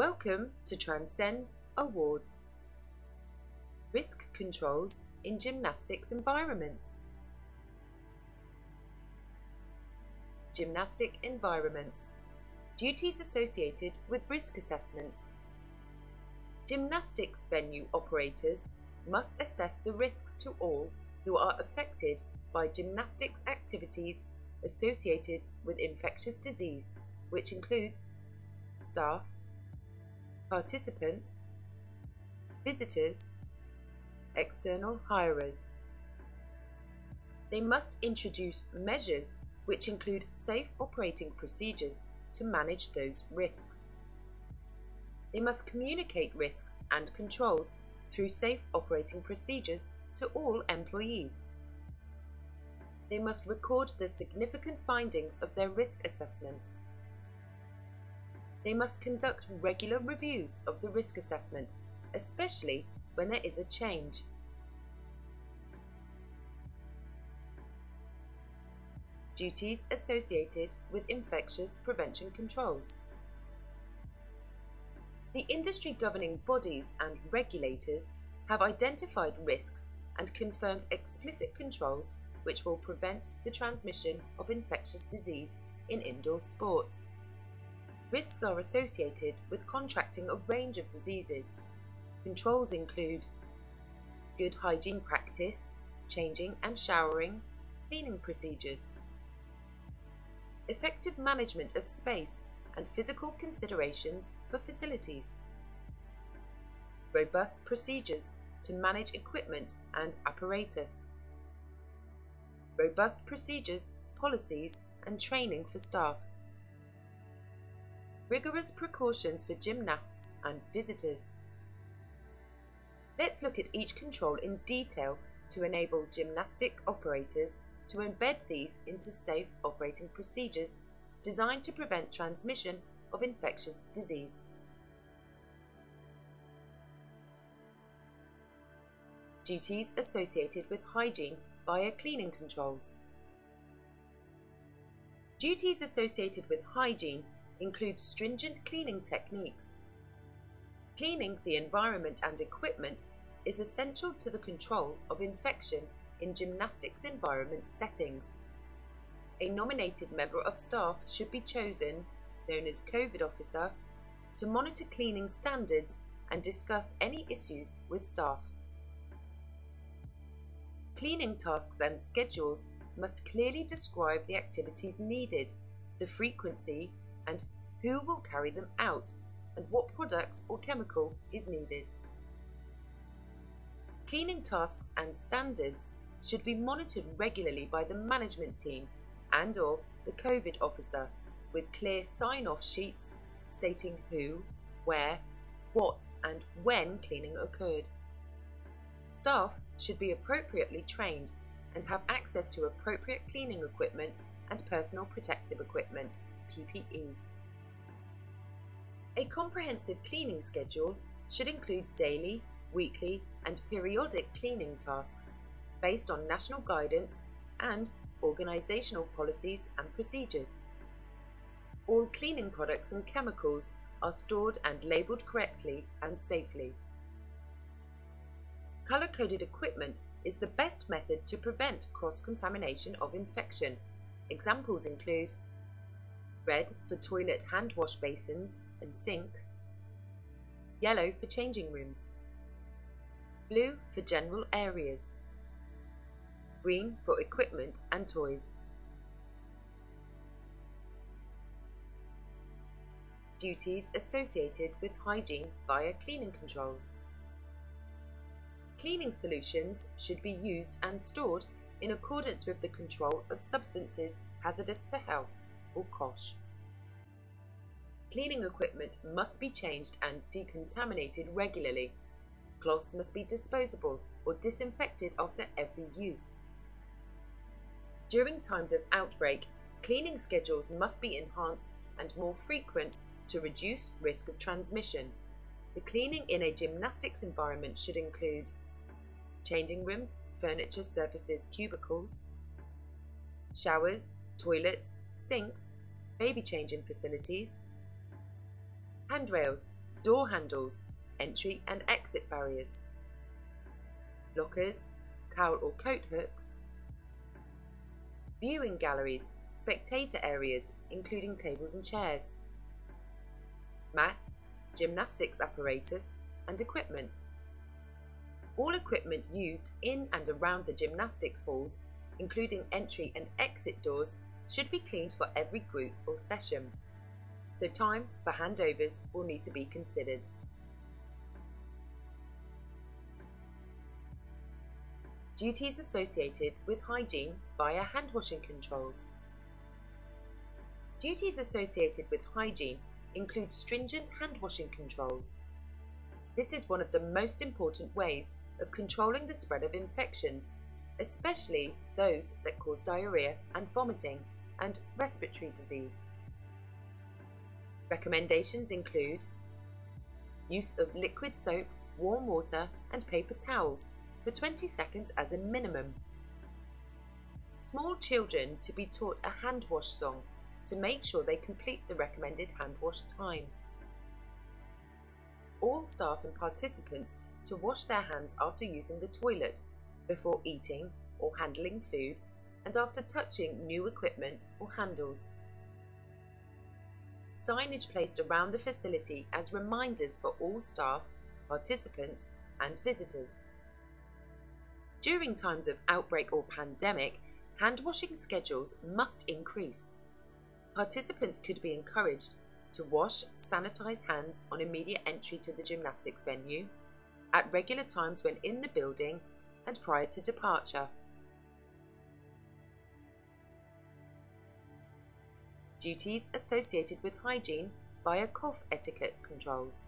Welcome to Transcend Awards. Risk controls in gymnastics environments. Gymnastic environments. Duties associated with risk assessment. Gymnastics venue operators must assess the risks to all who are affected by gymnastics activities associated with infectious disease, which includes staff, participants, visitors, external hirers. They must introduce measures which include safe operating procedures to manage those risks. They must communicate risks and controls through safe operating procedures to all employees. They must record the significant findings of their risk assessments. They must conduct regular reviews of the risk assessment, especially when there is a change. Duties associated with infectious prevention controls. The industry governing bodies and regulators have identified risks and confirmed explicit controls which will prevent the transmission of infectious disease in indoor sports. Risks are associated with contracting a range of diseases. Controls include good hygiene practice, changing and showering, cleaning procedures, effective management of space and physical considerations for facilities, robust procedures to manage equipment and apparatus, robust procedures, policies and training for staff, rigorous precautions for gymnasts and visitors. Let's look at each control in detail to enable gymnastic operators to embed these into safe operating procedures designed to prevent transmission of infectious disease. Duties associated with hygiene via cleaning controls. Duties associated with hygiene include stringent cleaning techniques. Cleaning the environment and equipment is essential to the control of infection in gymnastics environment settings. A nominated member of staff should be chosen, known as COVID officer, to monitor cleaning standards and discuss any issues with staff. Cleaning tasks and schedules must clearly describe the activities needed, the frequency, and who will carry them out, and what product or chemical is needed. Cleaning tasks and standards should be monitored regularly by the management team and or the COVID officer with clear sign-off sheets stating who, where, what and when cleaning occurred. Staff should be appropriately trained and have access to appropriate cleaning equipment and personal protective equipment, PPE. A comprehensive cleaning schedule should include daily, weekly, and periodic cleaning tasks based on national guidance and organisational policies and procedures. All cleaning products and chemicals are stored and labelled correctly and safely. Colour-coded equipment is the best method to prevent cross-contamination of infection. Examples include red for toilet hand wash basins and sinks, yellow for changing rooms, blue for general areas, green for equipment and toys. Duties associated with hygiene via cleaning controls. Cleaning solutions should be used and stored in accordance with the Control of Substances Hazardous to Health or COSHH. Cleaning equipment must be changed and decontaminated regularly. Cloths must be disposable or disinfected after every use. During times of outbreak, cleaning schedules must be enhanced and more frequent to reduce risk of transmission. The cleaning in a gymnastics environment should include changing rooms, furniture, surfaces, cubicles, showers, toilets, sinks, baby changing facilities, handrails, door handles, entry and exit barriers, lockers, towel or coat hooks, viewing galleries, spectator areas including tables and chairs, mats, gymnastics apparatus and equipment. All equipment used in and around the gymnastics halls, including entry and exit doors, should be cleaned for every group or session. So time for handovers will need to be considered. Duties associated with hygiene via hand washing controls. Duties associated with hygiene include stringent hand washing controls. This is one of the most important ways of controlling the spread of infections, especially those that cause diarrhea and vomiting and respiratory disease. Recommendations include use of liquid soap, warm water and paper towels for 20 seconds as a minimum. Small children to be taught a hand wash song to make sure they complete the recommended hand wash time. All staff and participants to wash their hands after using the toilet, before eating or handling food, and after touching new equipment or handles. Signage placed around the facility as reminders for all staff, participants, and visitors. During times of outbreak or pandemic, hand washing schedules must increase. Participants could be encouraged to wash, sanitize hands on immediate entry to the gymnastics venue, at regular times when in the building, and prior to departure. Duties associated with hygiene via cough etiquette controls.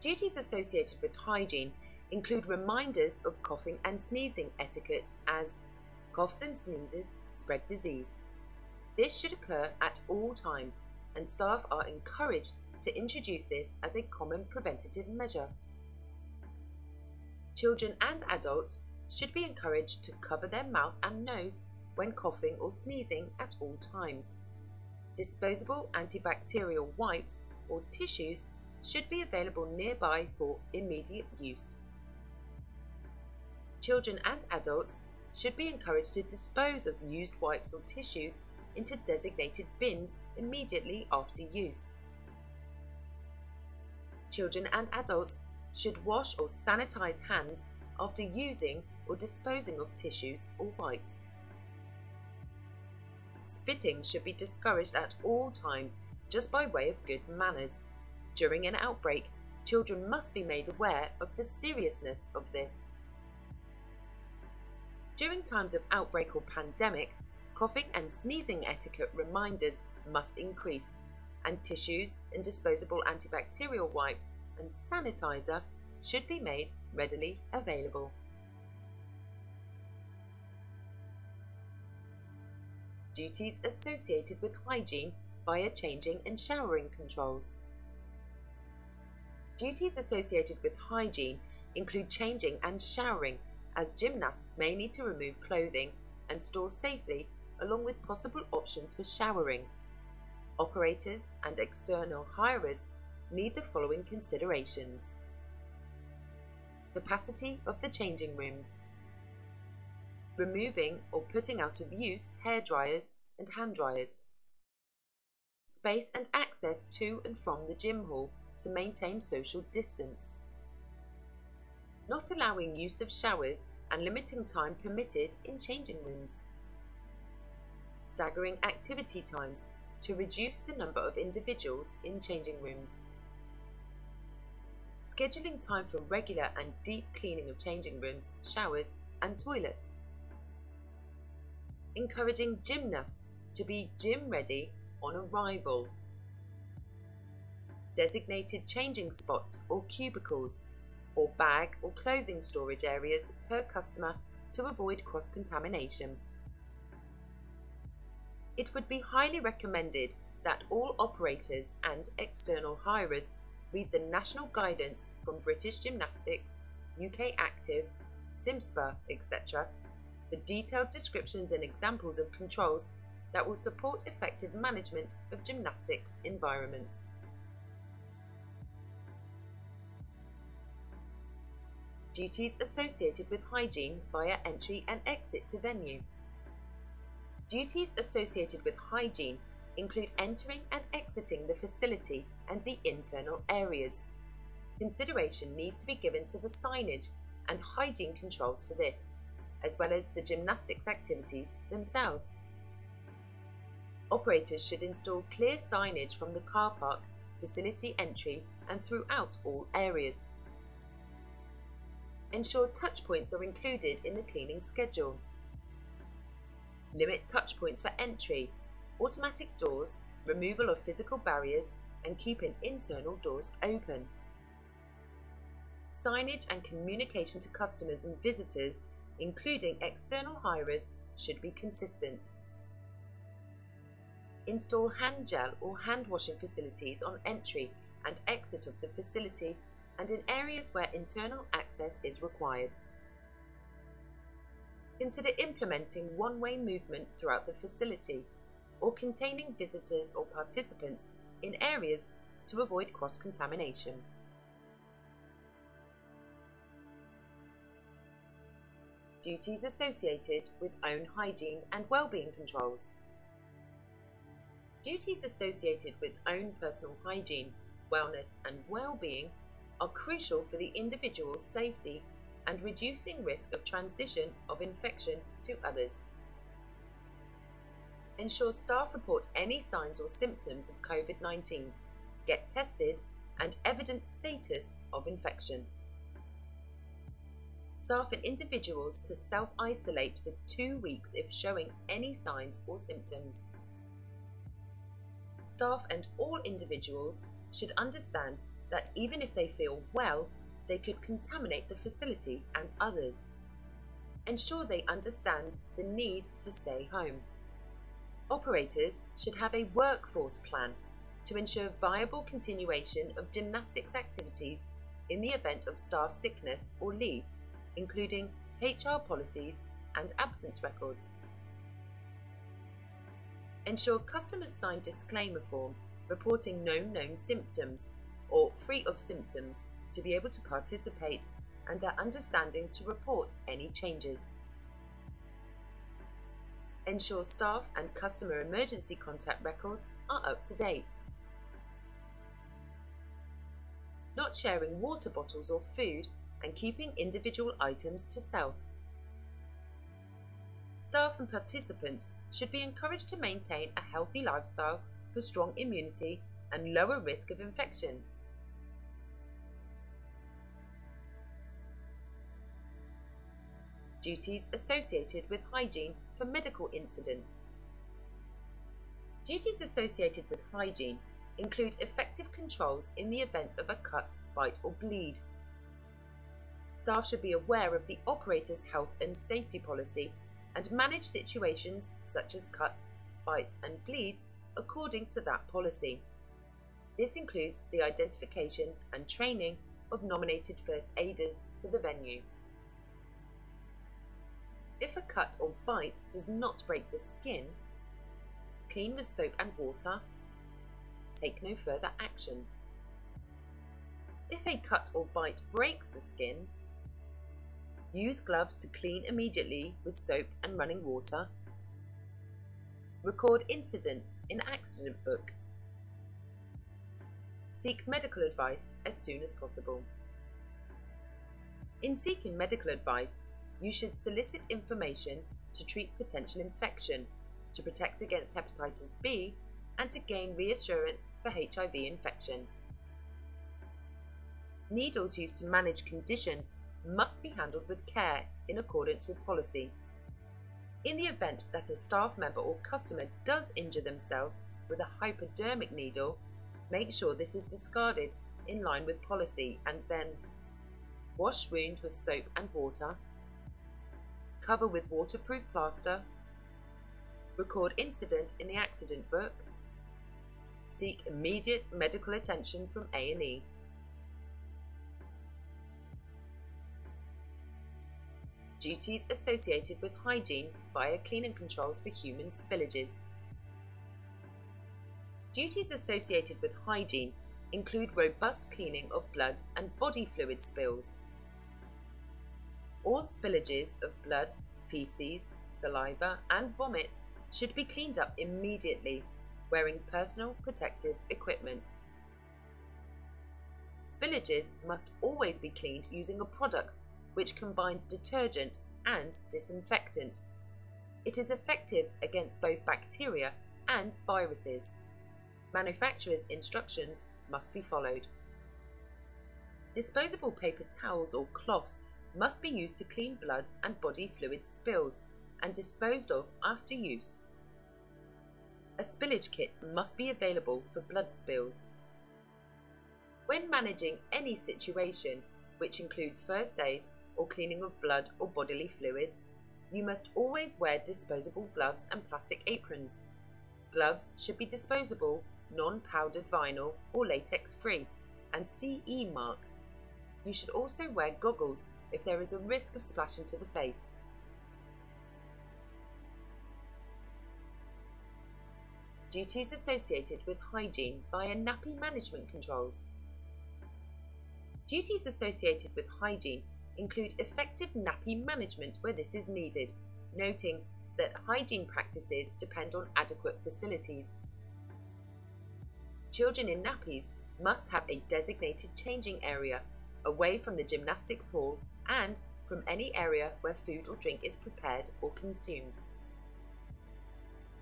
Duties associated with hygiene include reminders of coughing and sneezing etiquette as coughs and sneezes spread disease. This should occur at all times and staff are encouraged to introduce this as a common preventative measure. Children and adults should be encouraged to cover their mouth and nose when coughing or sneezing at all times. Disposable antibacterial wipes or tissues should be available nearby for immediate use. Children and adults should be encouraged to dispose of used wipes or tissues into designated bins immediately after use. Children and adults should wash or sanitize hands after using or disposing of tissues or wipes. Spitting should be discouraged at all times just by way of good manners. During an outbreak, children must be made aware of the seriousness of this. During times of outbreak or pandemic, coughing and sneezing etiquette reminders must increase, and tissues and disposable antibacterial wipes and sanitizer should be made readily available. Duties associated with hygiene via changing and showering controls. Duties associated with hygiene include changing and showering as gymnasts may need to remove clothing and store safely along with possible options for showering. Operators and external hirers need the following considerations. Capacity of the changing rooms. Removing or putting out of use hair dryers and hand dryers. Space and access to and from the gym hall to maintain social distance not allowing use of showers and limiting time permitted in changing rooms. Staggering activity times to reduce the number of individuals in changing rooms. Scheduling time for regular and deep cleaning of changing rooms, showers, and toilets. Encouraging gymnasts to be gym ready on arrival. Designated changing spots or cubicles or bag or clothing storage areas per customer to avoid cross-contamination. It would be highly recommended that all operators and external hirers read the national guidance from British Gymnastics, UK Active, CIMSPA, etc the detailed descriptions and examples of controls that will support effective management of gymnastics environments. Duties associated with hygiene via entry and exit to venue. Duties associated with hygiene include entering and exiting the facility and the internal areas. Consideration needs to be given to the signage and hygiene controls for this, as well as the gymnastics activities themselves. Operators should install clear signage from the car park, facility entry and throughout all areas. Ensure touchpoints are included in the cleaning schedule. Limit touchpoints for entry, automatic doors, removal of physical barriers and keeping internal doors open. Signage and communication to customers and visitors, including external hirers, should be consistent. Install hand gel or hand washing facilities on entry and exit of the facility and in areas where internal access is required. Consider implementing one-way movement throughout the facility or containing visitors or participants in areas to avoid cross-contamination. Duties associated with own hygiene and well-being controls. Duties associated with own personal hygiene, wellness and well-being are crucial for the individual's safety and reducing risk of transition of infection to others. Ensure staff report any signs or symptoms of COVID-19, get tested and evidence status of infection. Staff and individuals to self-isolate for two weeks if showing any signs or symptoms staff and all individuals should understand that even if they feel well, they could contaminate the facility and others. Ensure they understand the need to stay home. Operators should have a workforce plan to ensure viable continuation of gymnastics activities in the event of staff sickness or leave, including HR policies and absence records. Ensure customers sign disclaimer form reporting no known symptoms or free of symptoms to be able to participate and their understanding to report any changes. Ensure staff and customer emergency contact records are up to date. Not sharing water bottles or food and keeping individual items to self staff and participants should be encouraged to maintain a healthy lifestyle for strong immunity and lower risk of infection. Duties associated with hygiene for medical incidents. Duties associated with hygiene include effective controls in the event of a cut, bite or bleed. Staff should be aware of the operator's health and safety policy and manage situations such as cuts, bites and bleeds according to that policy. This includes the identification and training of nominated first aiders for the venue. If a cut or bite does not break the skin, clean with soap and water, take no further action. If a cut or bite breaks the skin, Use gloves to clean immediately with soap and running water. Record incident in accident book. Seek medical advice as soon as possible. In seeking medical advice, you should solicit information to treat potential infection, to protect against hepatitis B, and to gain reassurance for HIV infection. Needles used to manage conditions must be handled with care in accordance with policy. In the event that a staff member or customer does injure themselves with a hypodermic needle, make sure this is discarded in line with policy and then wash wound with soap and water, cover with waterproof plaster, record incident in the accident book, seek immediate medical attention from A&E. Duties associated with hygiene via cleaning controls for human spillages. Duties associated with hygiene include robust cleaning of blood and body fluid spills. All spillages of blood, feces, saliva, and vomit should be cleaned up immediately, wearing personal protective equipment. Spillages must always be cleaned using a product which combines detergent and disinfectant. It is effective against both bacteria and viruses. Manufacturer's instructions must be followed. Disposable paper towels or cloths must be used to clean blood and body fluid spills and disposed of after use. A spillage kit must be available for blood spills. When managing any situation, which includes first aid or cleaning of blood or bodily fluids, you must always wear disposable gloves and plastic aprons. Gloves should be disposable, non powdered vinyl, or latex free, and CE marked. You should also wear goggles if there is a risk of splashing to the face. Duties associated with hygiene via nappy management controls. Duties associated with hygiene include effective nappy management where this is needed, noting that hygiene practices depend on adequate facilities. Children in nappies must have a designated changing area away from the gymnastics hall and from any area where food or drink is prepared or consumed.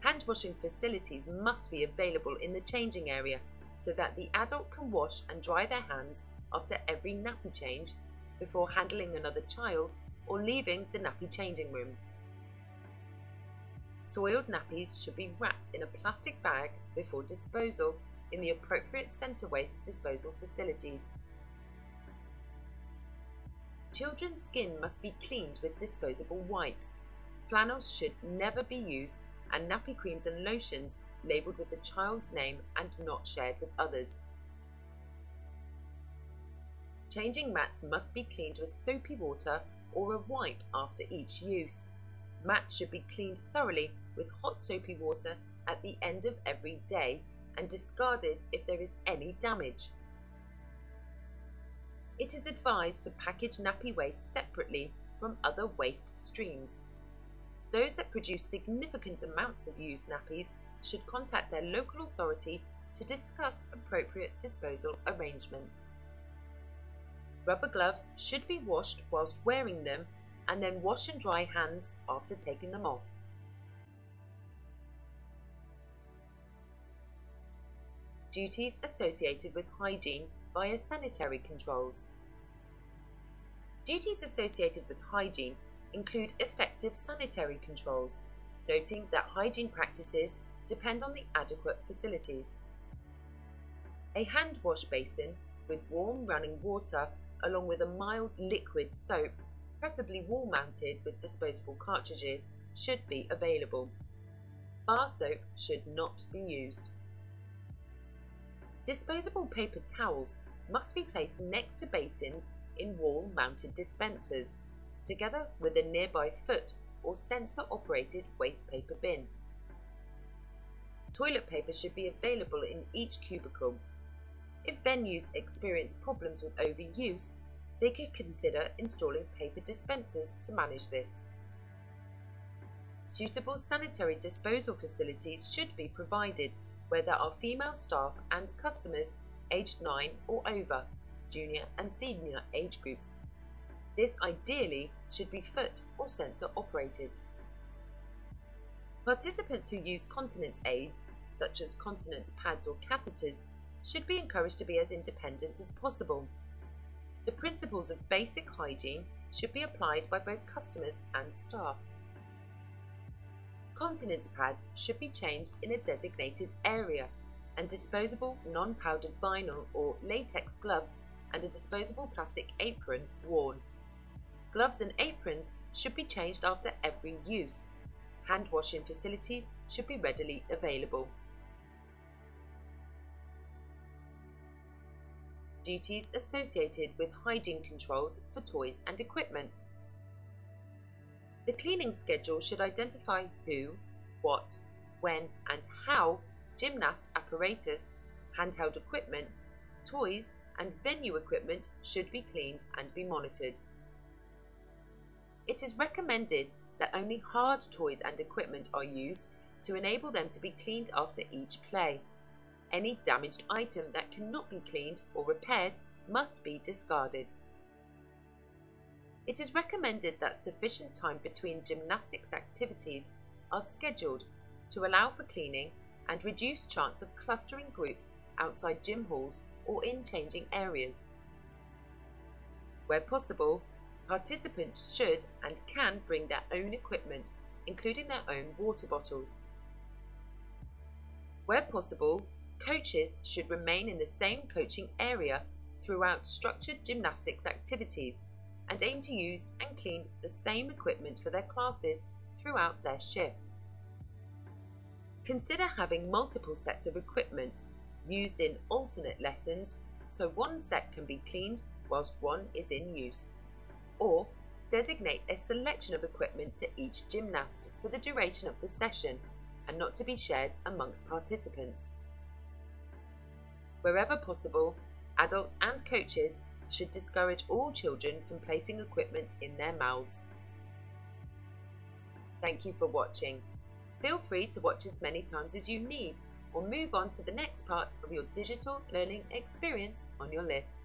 Hand washing facilities must be available in the changing area so that the adult can wash and dry their hands after every nappy change before handling another child or leaving the nappy changing room. Soiled nappies should be wrapped in a plastic bag before disposal in the appropriate centre waste disposal facilities. Children's skin must be cleaned with disposable wipes. Flannels should never be used and nappy creams and lotions labelled with the child's name and not shared with others. Changing mats must be cleaned with soapy water or a wipe after each use. Mats should be cleaned thoroughly with hot soapy water at the end of every day and discarded if there is any damage. It is advised to package nappy waste separately from other waste streams. Those that produce significant amounts of used nappies should contact their local authority to discuss appropriate disposal arrangements. Rubber gloves should be washed whilst wearing them and then wash and dry hands after taking them off. Duties associated with hygiene via sanitary controls. Duties associated with hygiene include effective sanitary controls, noting that hygiene practices depend on the adequate facilities. A hand wash basin with warm running water along with a mild liquid soap, preferably wall mounted with disposable cartridges, should be available. Bar soap should not be used. Disposable paper towels must be placed next to basins in wall mounted dispensers together with a nearby foot or sensor operated waste paper bin. Toilet paper should be available in each cubicle. If venues experience problems with overuse, they could consider installing paper dispensers to manage this. Suitable sanitary disposal facilities should be provided where there are female staff and customers aged 9 or over, junior and senior age groups. This ideally should be foot or sensor operated. Participants who use continence aids, such as continence pads or catheters, should be encouraged to be as independent as possible. The principles of basic hygiene should be applied by both customers and staff. Continence pads should be changed in a designated area, and disposable non powdered vinyl or latex gloves and a disposable plastic apron worn. Gloves and aprons should be changed after every use. Hand washing facilities should be readily available. Duties associated with hygiene controls for toys and equipment. The cleaning schedule should identify who, what, when, and how gymnasts apparatus, handheld equipment, toys, and venue equipment should be cleaned and be monitored. It is recommended that only hard toys and equipment are used to enable them to be cleaned after each play. Any damaged item that cannot be cleaned or repaired must be discarded. It is recommended that sufficient time between gymnastics activities are scheduled to allow for cleaning and reduce chance of clustering groups outside gym halls or in changing areas. Where possible, participants should and can bring their own equipment, including their own water bottles. Where possible, coaches should remain in the same coaching area throughout structured gymnastics activities and aim to use and clean the same equipment for their classes throughout their shift. Consider having multiple sets of equipment used in alternate lessons so one set can be cleaned whilst one is in use. Or designate a selection of equipment to each gymnast for the duration of the session and not to be shared amongst participants. Wherever possible, adults and coaches should discourage all children from placing equipment in their mouths. Thank you for watching. Feel free to watch as many times as you need or move on to the next part of your digital learning experience on your list.